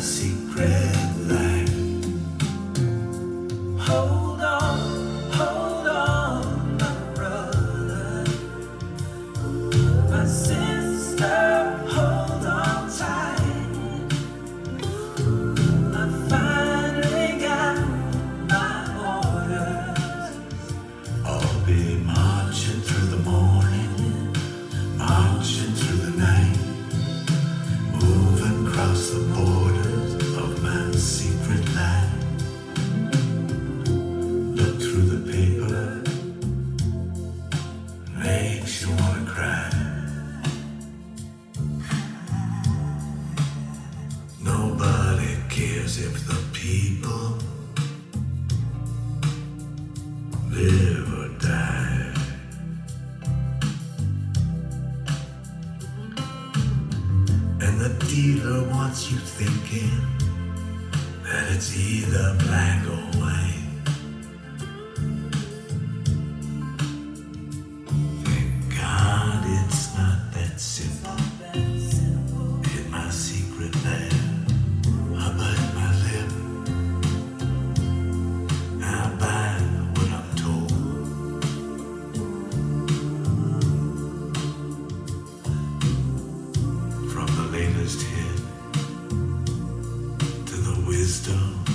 secret life. Hold cry. Nobody cares if the people live or die. And the dealer wants you thinking that it's either black or. wisdom.